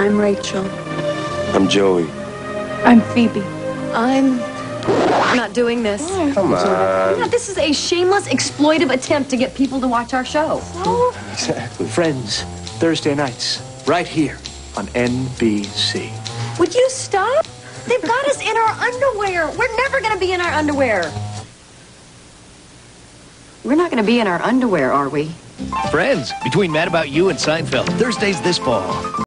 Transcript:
I'm Rachel. I'm Joey. I'm Phoebe. I'm not doing this. Come on. Yeah, this is a shameless, exploitive attempt to get people to watch our show. Exactly. Friends, Thursday nights, right here on NBC. Would you stop? They've got us in our underwear. We're never going to be in our underwear. We're not going to be in our underwear, are we? Friends, between Mad About You and Seinfeld, Thursdays this fall.